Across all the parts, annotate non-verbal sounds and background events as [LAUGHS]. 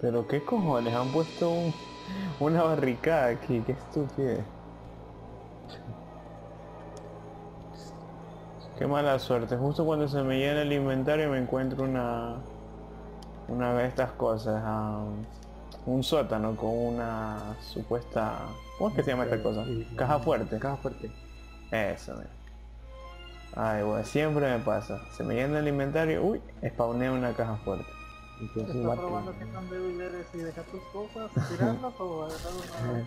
Pero qué cojones, han puesto un, una barricada aquí, qué estúpido. Qué mala suerte, justo cuando se me llena el inventario me encuentro una una de estas cosas, ah, un sótano con una supuesta ¿cómo es que se llama esta cosa? Caja fuerte. Caja fuerte. Eso, mira. Ay, bueno, siempre me pasa. Se me llena el inventario, uy, spawneo una caja fuerte. Entonces, Está Martín, probando qué tan débil eres y dejar tus cosas, [LAUGHS] tirarlas o agarrar una...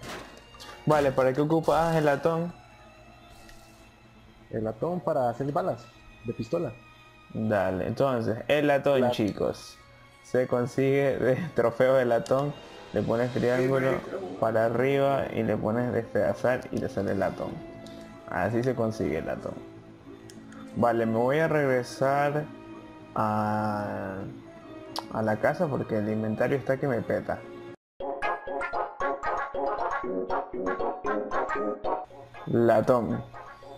Vale, ¿para qué ocupas el latón? el latón para hacer balas de pistola. Dale, entonces, el latón, La- chicos. Se consigue de [LAUGHS] trofeo de latón, le pones triángulo para arriba y le pones despedazar y le sale el latón. Así se consigue el latón. Vale, me voy a regresar a, a la casa porque el inventario está que me peta. Latón.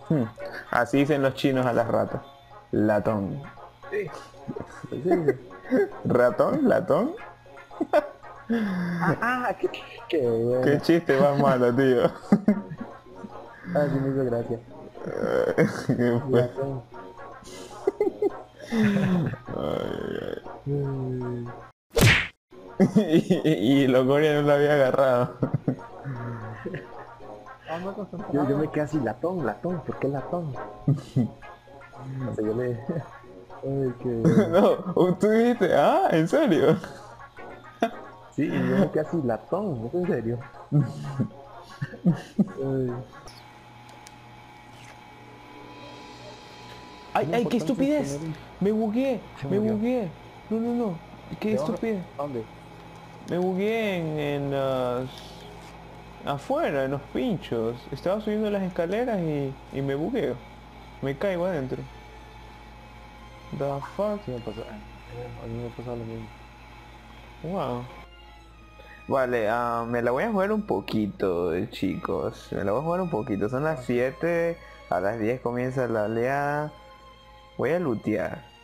Hmm, Así dicen los chinos a las ratas. Latón. Sí. Sí. ¿Ratón? ¿Latón? ah, qué, qué bueno. Qué chiste más malo, tío. Ah, sí me. [LAUGHS] Y, y Locoria no lo había agarrado. Yo, yo me quedé así, latón, latón, ¿por qué latón? O sea, yo le... Ay, qué... [LAUGHS] no, tú dijiste, ah, ¿en serio? Sí, y yo me quedé así, latón, ¿es en serio? Ay. Ay, ay, qué estupidez. Me bugué, me murió. bugué. No, no, no. Qué ¿De dónde? Me bugué en, en las... afuera, en los pinchos. Estaba subiendo las escaleras y, y me bugueo. Me caigo adentro. The fuck. Sí me pasó. A mí me pasó lo mismo. Wow. Vale, ah, me la voy a jugar un poquito, chicos. Me la voy a jugar un poquito. Son las 7, a las 10 comienza la oleada. Voy a lootear.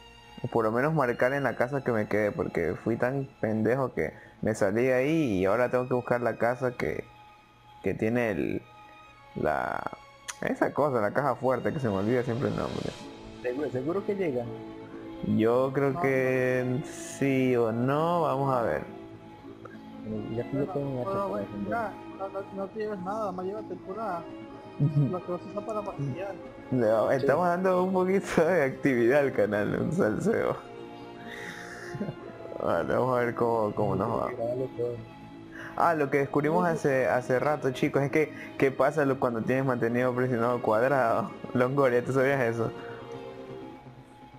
O por lo menos marcar en la casa que me quedé, porque fui tan pendejo que me salí de ahí y ahora tengo que buscar la casa que, que tiene el... La... Esa cosa, la caja fuerte, que se me olvida siempre el nombre. Seguro, seguro que llega. Yo creo que sí o no, vamos a ver. Ya Pero para bueno, defender. ya, no, no, no te lleves nada, más llévate pura lo que vas a usar para. No, estamos dando un poquito de actividad al canal, un salseo. [LAUGHS] Vale, vamos a ver cómo, cómo nos va. Ah, lo que descubrimos hace hace rato, chicos, es que ¿qué pasa cuando tienes mantenido presionado cuadrado? [LAUGHS] Longoria, ¿tú sabías eso?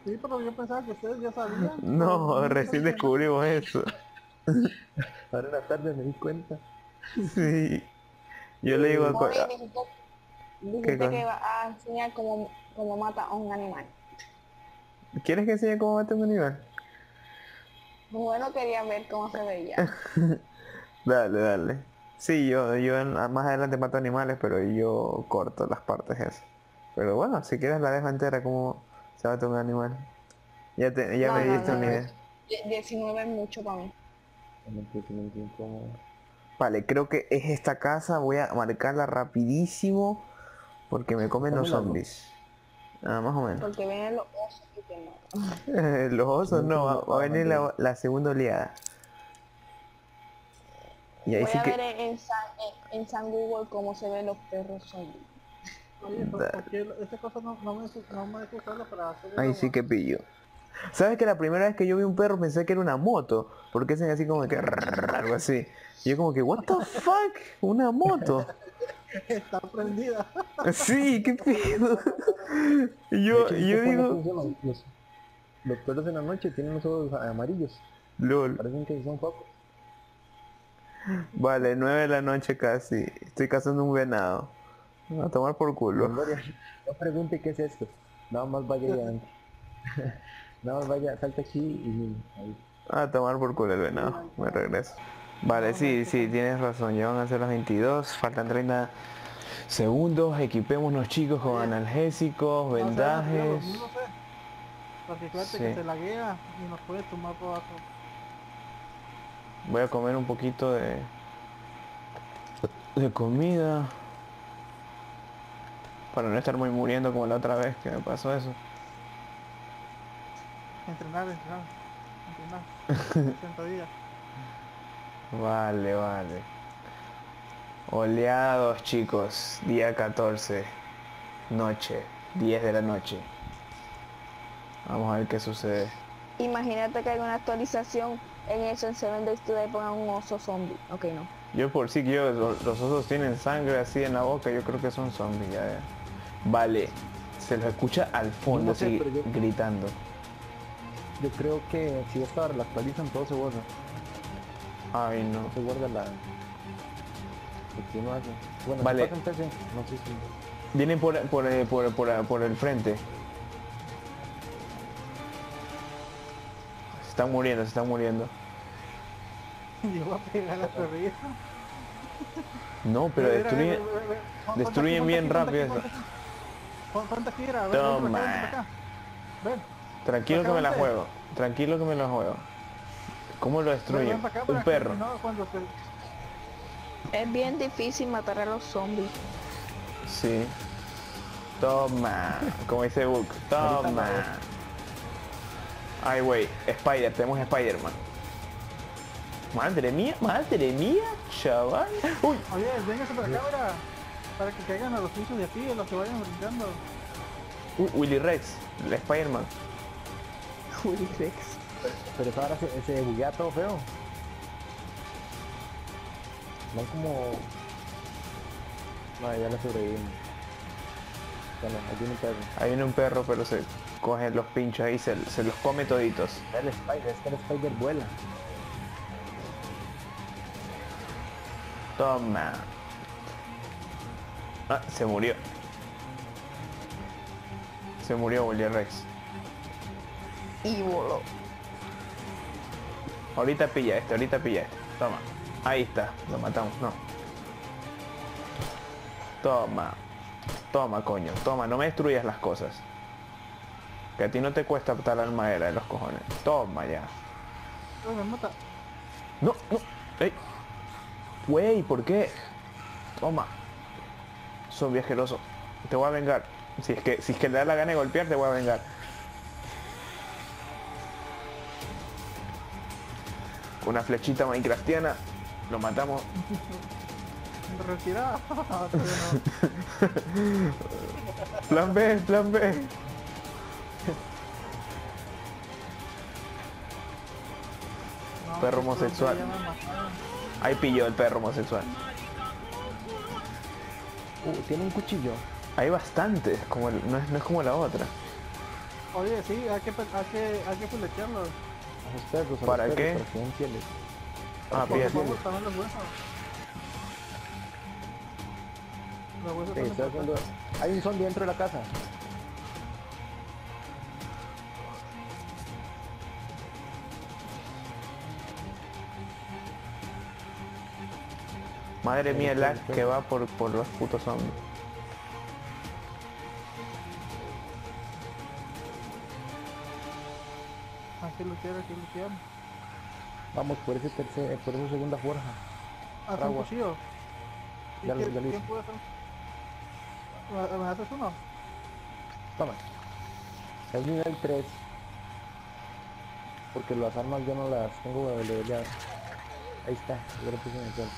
Sí, pero yo pensaba que ustedes ya sabían. [LAUGHS] No, recién descubrimos eso. Ahora en la tarde me di cuenta. Sí. Yo le digo a... dijiste, que iba a enseñar cómo, cómo mata a un animal. ¿Quieres que enseñe cómo mate un animal? Bueno, quería ver cómo se veía. [LAUGHS] Dale, dale. Sí, yo, yo en- más adelante mato animales, pero yo corto las partes esas. Pero bueno, si quieres la dejo entera como se mata un animal. Ya, te, ya No, me no, diste no, una no. idea. Die- 19 es mucho para mí. Vale, creo que es esta casa. Voy a marcarla rapidísimo porque me comen los zombies. Ah, más o menos. Porque vienen los osos y te matan. [LAUGHS] los osos no, va, a venir la, la segunda oleada. Y ahí Voy sí a que... ver en, San, en, en San Google cómo se ven los perros zombies. Oye, pero Dale. ¿por qué esta cosa no, no me no me deja usarla para hacer el Ahí agua? sí que pillo. ¿Sabes que la primera vez que yo vi un perro pensé que era una moto? Porque hacen así como que [LAUGHS] algo así. Y yo como que, what the fuck? Una moto. Está prendida. Sí, qué pedo. Yo, hecho, yo ¿viste cómo digo, Los, los perros en la noche tienen los ojos amarillos. lol. Parecen que son focos. Vale, nueve de la noche casi. Estoy cazando un venado. A tomar por culo. No pregunte qué es esto. Nada más vaya adelante. [LAUGHS] Nada más vaya, salta aquí y ahí. A tomar por culo el venado. Me regreso. Vale, sí, sí, tienes razón. Ya van a ser las 22. Faltan 30 segundos. Equipémonos chicos con analgésicos, vendajes. No. Porque fíjate Sí. que se laguea y nos puede tomar por abajo. Voy a comer un poquito de... De comida. Para no estar muy muriendo como la otra vez que me pasó eso. Entrenar, entrenar. Entrenar. [LAUGHS] 30 días. Vale, vale. Oleados chicos, día 14, noche, 10 de la noche. Vamos a ver qué sucede. Imagínate que hay una actualización en eso en Seven Days to Die pongan un oso zombie. Ok, no. Yo por sí que yo, lo- los osos tienen sangre así en la boca, yo creo que son zombies ya. ya. Vale, se los escucha al fondo No sé, así yo- gritando. Yo creo que si esta la actualizan todo se borra. Ay no. Se guarda la... Hace. Bueno, Vale. no sé si... Vienen por, por, eh, por, por, por el frente. Se están muriendo, se están muriendo. [LAUGHS] Llegó a pegar a su risa. No, pero destruyen... destruyen bien rápido eso. Acá, Toma. Tranquilo que me la juego. Tranquilo que me la juego. ¿Cómo lo para Un perro. Es bien difícil matar a los zombies. Sí. Toma. Como dice Book. Toma. Ay, güey. Spider. Tenemos Spider-Man. Madre mía, madre mía, chaval. Uy. Oye, véngase para acá, mira. Para que caigan a los pisos de aquí, los que vayan brincando. Uy, Willy Rex. El Spider-Man. Willy Rex. Pero esa ahora se, se buguea todo feo. Van como... No, ya la sobrevivimos. Bueno, ahí viene un perro. Ahí viene un perro, pero se coge los pinchos ahí, se, se los come toditos. El Spider, es que el Spider vuela. Toma. Ah, se murió. Se murió Willy Rex. Y voló. Ahorita pilla este, ahorita pilla este. Toma. Ahí está, lo matamos, no. Toma. Toma, coño. Toma, no me destruyas las cosas. Que a ti no te cuesta talar madera de los cojones. Toma ya. Oye, me mata. No, no. Ey. Wey, ¿por qué? Toma. Zombie asqueroso. Te voy a vengar. Si es que, si es que le da la gana de golpear, te voy a vengar. Una flechita minecraftiana. Lo matamos. No. [LAUGHS] Plan B, plan B. No, Perro homosexual. Ahí pilló el perro homosexual. Uh, tiene un cuchillo. Hay bastantes, como el- no, es, no es como la otra. Oye, sí, hay que, hay que, hay que. A los perros, a ¿Para los perros, qué? Para que. Ah, Sí, haciendo... Hay un zombie dentro de la casa. Madre mía, el lag que va por, por los putos zombies. Que lutear, hay que lutear. Vamos por ese tercer, por esa segunda forja. Un Agua. cuchillo. ¿Y Ya lo- ya lo quién hice. puede hacer? ¿Me- ¿Me haces uno? Toma. Es nivel 3. Porque las armas yo no las tengo leveleadas. Ahí está, yo lo puse en el suelo.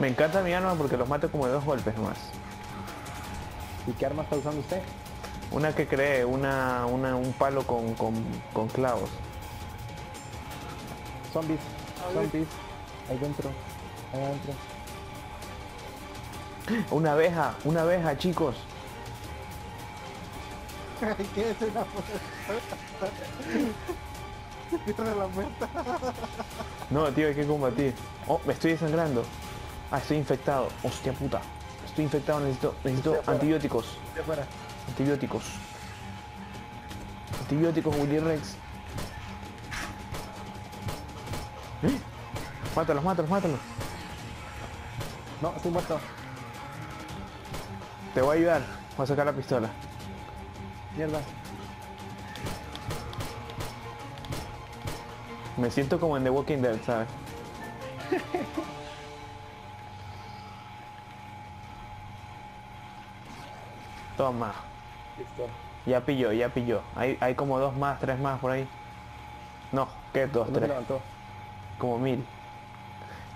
Me encanta mi arma porque los mato como de dos golpes nomás. ¿Y qué arma está usando usted? Una que cree, una, una, un palo con, con, con clavos. Zombies, zombies. Ahí dentro, ahí adentro. Una abeja, una abeja, chicos. ¿Qué es una Cierra la puerta. No, tío, hay que combatir. Oh, me estoy desangrando. Ah, estoy infectado. Hostia puta. Estoy infectado, necesito, necesito Estoy afuera. antibióticos. De. Antibióticos. Antibióticos, Willy Rex. ¡Eh! Mátalos, mátalos, mátalos. No, estoy muerto. Te voy a ayudar. Voy a sacar la pistola. Mierda. Me siento como en The Walking Dead, ¿sabes? [LAUGHS] Toma. Listo. Ya pilló, ya pilló. Hay, hay como dos más, tres más por ahí. No, ¿qué? Dos, ¿Dónde se tres. levantó? Como mil.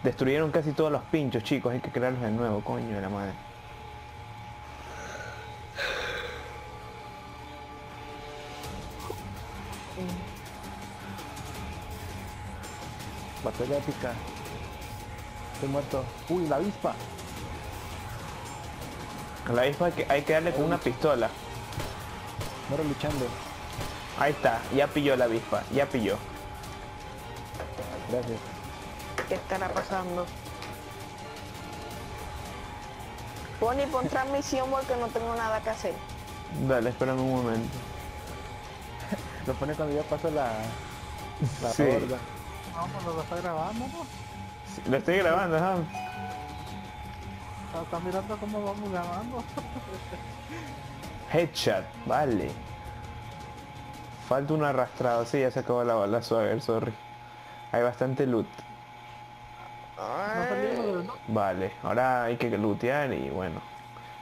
Destruyeron casi todos los pinchos, chicos. Hay que crearlos de nuevo, coño de la madre. Batalla épica. Estoy muerto. Uy, la avispa. A la avispa hay que, hay que darle con una pistola. Muero luchando. Ahí está, ya pilló la avispa, ya pilló. Gracias. ¿Qué estará pasando? Pon y pon transmisión porque no tengo nada que hacer. Dale, espérame un momento. [LAUGHS] Lo pone cuando ya pasó la... La Sí. horda. No, pues lo está grabando, ¿no? Lo estoy grabando, ajá. Está, está mirando cómo vamos grabando. [LAUGHS] Headshot, vale. Falta un arrastrado, sí, ya se acabó la bala, suave, sorry. Hay bastante loot. Vale, ahora hay que lootear y bueno.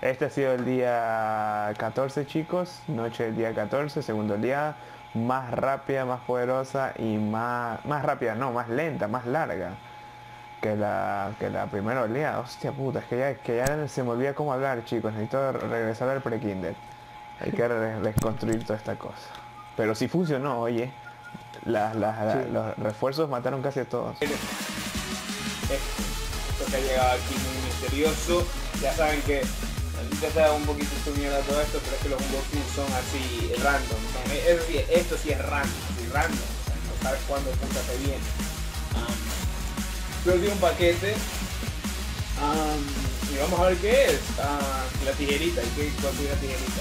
Este ha sido el día 14 chicos, noche del día 14, segundo día, más rápida, más poderosa y más, más rápida, no, más lenta, más larga que la, que la primera oleada. Hostia puta, es que ya, que ya se me olvida cómo hablar chicos, necesito regresar al pre-kinder. Hay que re- reconstruir toda esta cosa. Pero si funcionó, oye, las- las- Sí. los refuerzos mataron casi a todos. Esto que ha llegado aquí muy misterioso. Ya saben que ya se da un poquito su mierda todo esto, pero es que los unboxings son así random. Son- es decir, esto sí es random, así random. O sea, no sabes cuándo puta te viene. Um, yo di un paquete. um, y vamos a ver qué es. Ah, la tijerita. ¿Y qué, cuál fue la tijerita?